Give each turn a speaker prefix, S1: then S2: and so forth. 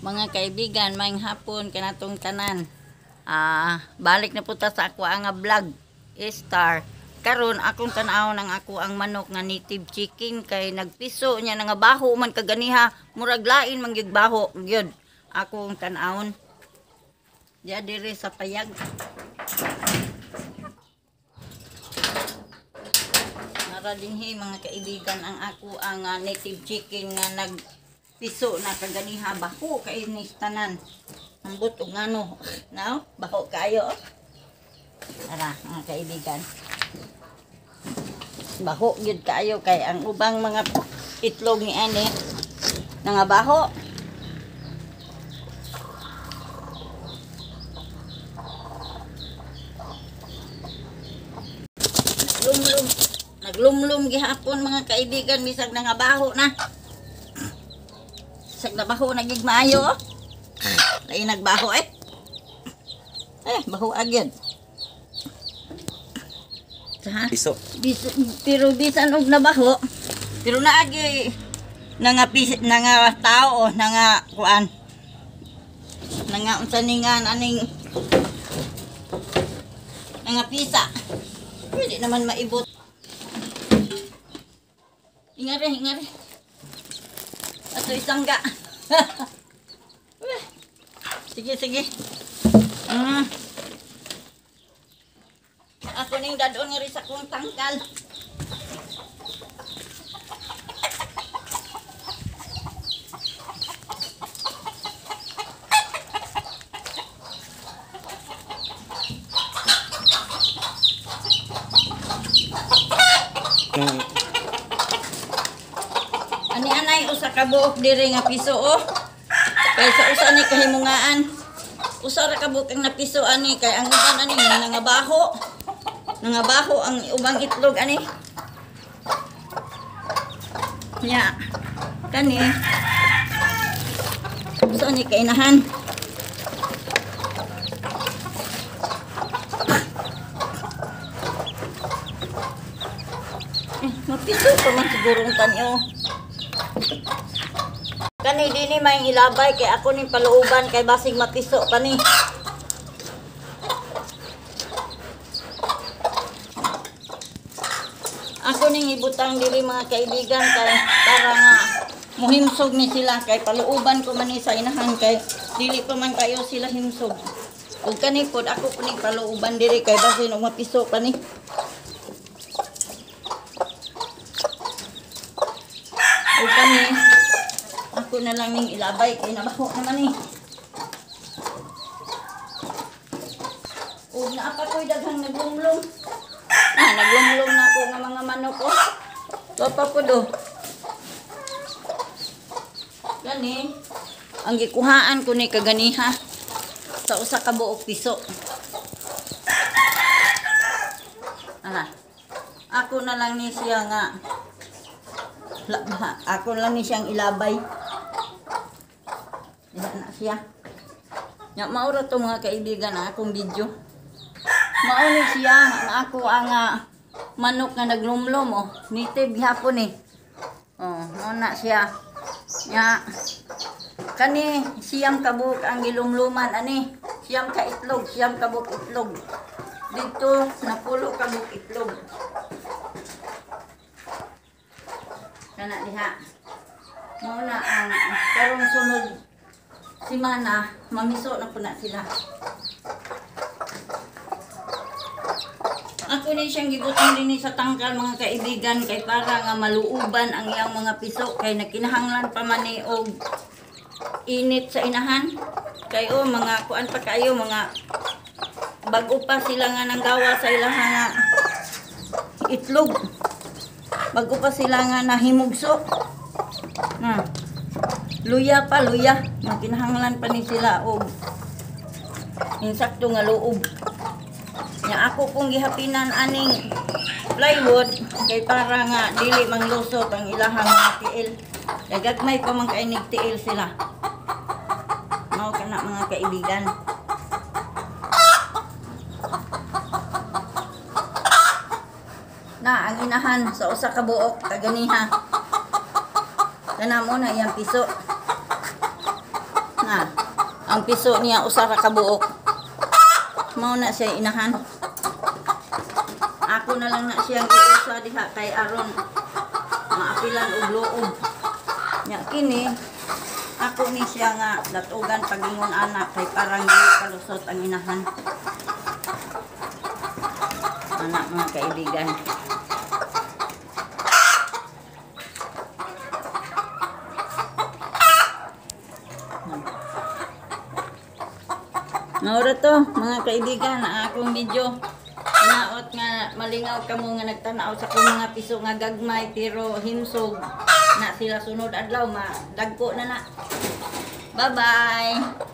S1: Mga kaibigan, maing hapon kanatong tanan. Ah, balik na puta sa ako ang vlog. Star. Karon akong tanaw ng ako ang manok nga native chicken kay nagpiso niya nga baho man kaganiha murag lain man gyud baho gyud. Akong tanawon. Diya dire sa payag. Nara dinhi mga kaibigan ang ako ang ah, native chicken nga nagpiso na kaganiha baho kay ni tanan. Ang buto nga no. Now, baho kayo. Tara, mga kaibigan. Baho gyud kayo kay ang ubang mga itlog ni ani nga baho. Naglumlum. Naglumlum gihapon mga kaibigan bisag nga baho na. Bisag na baho na gid maayo. oh. Lain nagbaho eh. Eh, baho agyan. Ha?
S2: Piso.
S1: Bis, pero bisan og nabaho. Pero naagi nga nga tao nga kuan. nga unsa ni nga aning nga pisa. Pwede naman maibot. Ingare, ingare. Ato isangga. Weh. sige, sige. Mm. Ako ning dadon nga rin sa kong tangkal.
S2: Mm.
S1: Anay usa ka buok diri nga piso oh. Kay sa usa ni kahimungaan. Usa ra ka buok ang napiso ani kay ang uban ani nangabaho. Nangabaho ang ubang itlog ani. Nya. Kani. Usa ni kainahan. Eh, mapiso pa man siguro ang tanyo. Kani dini may ilabay kay ako ning paluuban kay basig mapiso kani. Ako ning ibutang diri mga kaibigan kay para nga muhimsog ni sila kay paluuban ko man ni sa inahan kay dili pa man kayo sila himsog. Ug kani pod ako po ning paluuban diri kay basin og mapiso kani. Ug kani na lang ning ilabay kay nabaho naman eh. Ug naa pa ko'y daghang naglumlum. Ah, naglumlum na ako nga mga manok ko. So pa ko do. Gani. Ang gikuhaan ko ni kaganiha sa usa ka buok piso. Ana. Ako na lang ni siya nga ako lang ni siyang ilabay. Na siya. Nya maura to mga kaibigan na akong video. Mauni siya nga ako ang ah, manok nga naglumlom oh. Native gihapon eh. Oh, mao na siya. Nya kani siyam kabuk ang gilumluman ani. Siyam ka itlog, siyam kabuk itlog. Dito napulo kabuk itlog. kana diha mao na ang karong sunod simana mamiso na po na sila ako ni siyang gibutang din sa tangkal mga kaibigan kay para nga maluuban ang iyang mga piso kay nakinahanglan pa man ni og init sa inahan kay o mga kuan pa kayo mga bago pa sila nga nanggawa sa ilang nga itlog bago pa sila nga nahimugso. Na. Luya pa, luya. Makinahanglan pa ni sila og insakto nga loob. Nya ako pong gihapinan aning plywood kay para nga dili manglusot ang ilahang mga tiil. Kay gagmay pa man kay tiil sila. Mao kana mga kaibigan. na ang inahan sa usa ka buok kaganiha kana mo na iyang piso ah. Ang piso niya usara ka buok. Mao na siya inahan. Ako na lang na siyang giusa diha kay aron maapilan og loob. Nya kini ako ni siya nga datugan pagingon anak kay parang di kalusot ang inahan. Anak mga kaibigan. Naura to, mga kaibigan, ang akong video. Naot nga malingaw ka mo nga nagtanaw sa kong mga piso nga gagmay pero himsog na sila sunod adlaw ma dagko na na. Bye-bye.